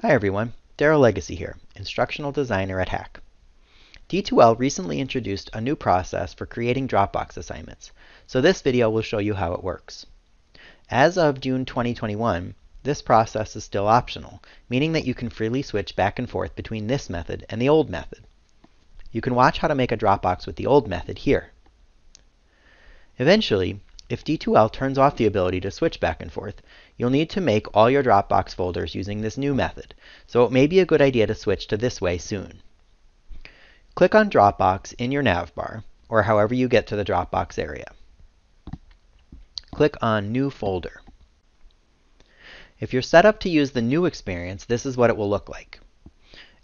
Hi everyone, Daryl Legacy here, Instructional Designer at HACC. D2L recently introduced a new process for creating Dropbox assignments, so this video will show you how it works. As of June 2021, this process is still optional, meaning that you can freely switch back and forth between this method and the old method. You can watch how to make a Dropbox with the old method here. Eventually, if D2L turns off the ability to switch back and forth, you'll need to make all your Dropbox folders using this new method, so it may be a good idea to switch to this way soon. Click on Dropbox in your navbar, or however you get to the Dropbox area. Click on New Folder. If you're set up to use the new experience, this is what it will look like.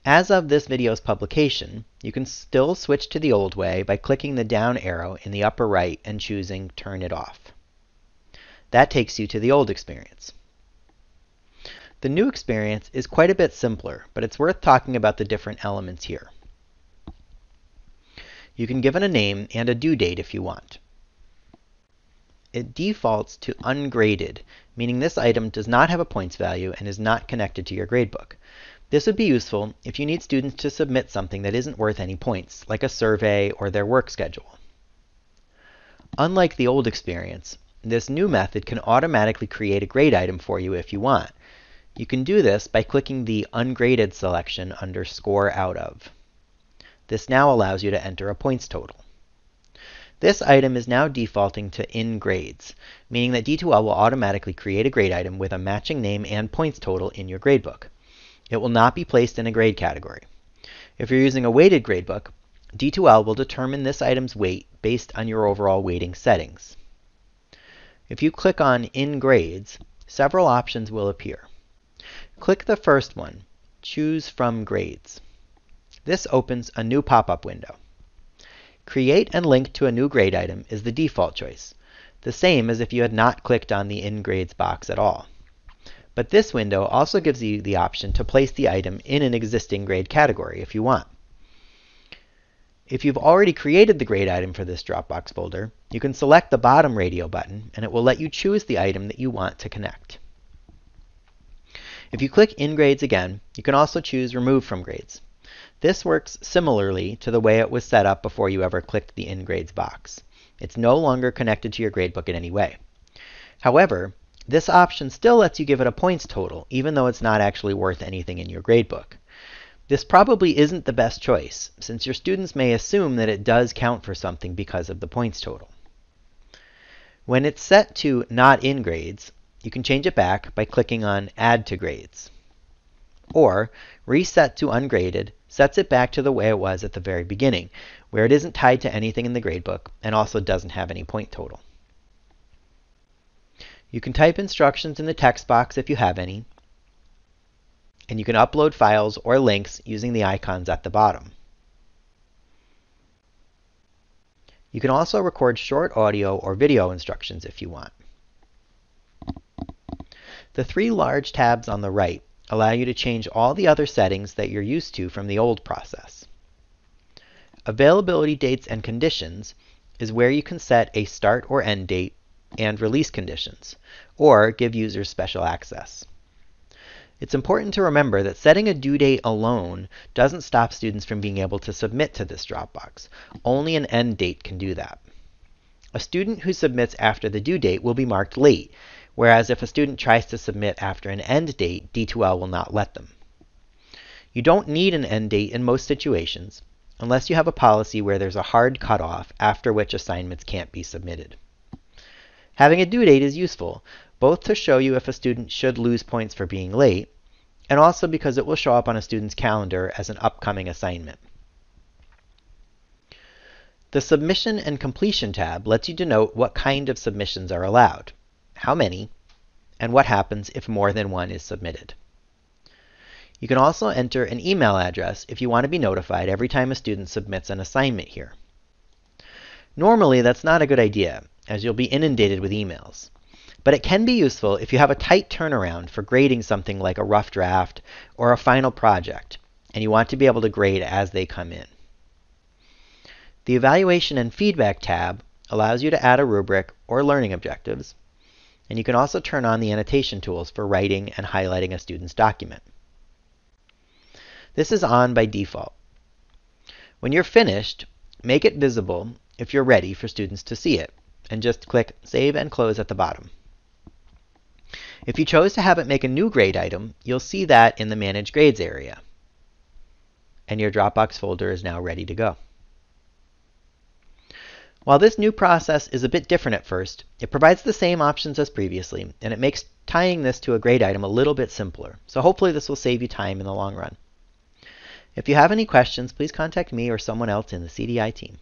As of this video's publication, you can still switch to the old way by clicking the down arrow in the upper right and choosing Turn it off. That takes you to the old experience. The new experience is quite a bit simpler, but it's worth talking about the different elements here. You can give it a name and a due date if you want. It defaults to ungraded, meaning this item does not have a points value and is not connected to your gradebook. This would be useful if you need students to submit something that isn't worth any points, like a survey or their work schedule. Unlike the old experience, this new method can automatically create a grade item for you if you want. You can do this by clicking the Ungraded selection under Score Out of. This now allows you to enter a points total. This item is now defaulting to in grades, meaning that D2L will automatically create a grade item with a matching name and points total in your gradebook. It will not be placed in a grade category. If you're using a weighted gradebook, D2L will determine this item's weight based on your overall weighting settings. If you click on In Grades, several options will appear. Click the first one, Choose from Grades. This opens a new pop-up window. Create and link to a new grade item is the default choice, the same as if you had not clicked on the In Grades box at all. But this window also gives you the option to place the item in an existing grade category if you want. If you've already created the grade item for this Dropbox folder, you can select the bottom radio button and it will let you choose the item that you want to connect. If you click In Grades again, you can also choose Remove from Grades. This works similarly to the way it was set up before you ever clicked the In Grades box. It's no longer connected to your gradebook in any way. However, this option still lets you give it a points total, even though it's not actually worth anything in your gradebook. This probably isn't the best choice, since your students may assume that it does count for something because of the points total. When it's set to not in grades, you can change it back by clicking on Add to Grades. Or, Reset to Ungraded sets it back to the way it was at the very beginning, where it isn't tied to anything in the gradebook and also doesn't have any point total. You can type instructions in the text box if you have any, and you can upload files or links using the icons at the bottom. You can also record short audio or video instructions if you want. The three large tabs on the right allow you to change all the other settings that you're used to from the old process. Availability dates and conditions is where you can set a start or end date and release conditions, or give users special access. It's important to remember that setting a due date alone doesn't stop students from being able to submit to this Dropbox. Only an end date can do that. A student who submits after the due date will be marked late, whereas if a student tries to submit after an end date, D2L will not let them. You don't need an end date in most situations, unless you have a policy where there's a hard cutoff after which assignments can't be submitted. Having a due date is useful, both to show you if a student should lose points for being late, and also because it will show up on a student's calendar as an upcoming assignment. The Submission and Completion tab lets you denote what kind of submissions are allowed, how many, and what happens if more than one is submitted. You can also enter an email address if you want to be notified every time a student submits an assignment here. Normally, that's not a good idea, as you'll be inundated with emails. But it can be useful if you have a tight turnaround for grading something like a rough draft or a final project, and you want to be able to grade as they come in. The Evaluation and Feedback tab allows you to add a rubric or learning objectives, and you can also turn on the annotation tools for writing and highlighting a student's document. This is on by default. When you're finished, make it visible if you're ready for students to see it, and just click Save and Close at the bottom. If you chose to have it make a new grade item, you'll see that in the Manage Grades area. And your Dropbox folder is now ready to go. While this new process is a bit different at first, it provides the same options as previously, and it makes tying this to a grade item a little bit simpler. So hopefully this will save you time in the long run. If you have any questions, please contact me or someone else in the CDI team.